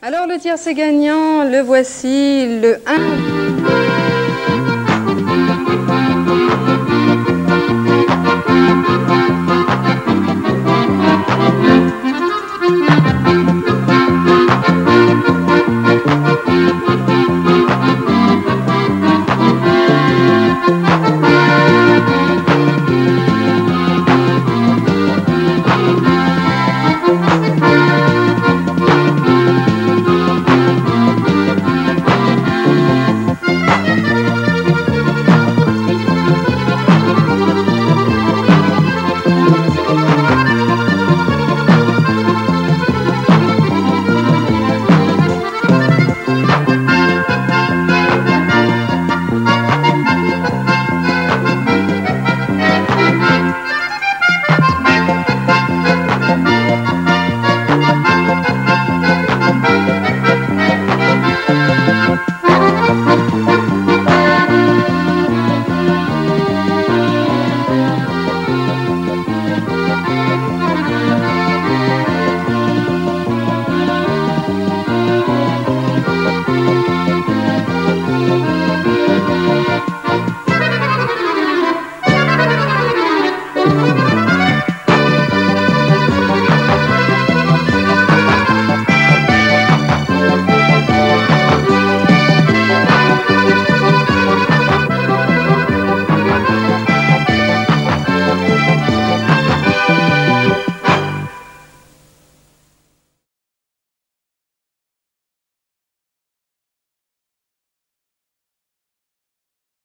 Alors le tiercé gagnant, le voici, le 1.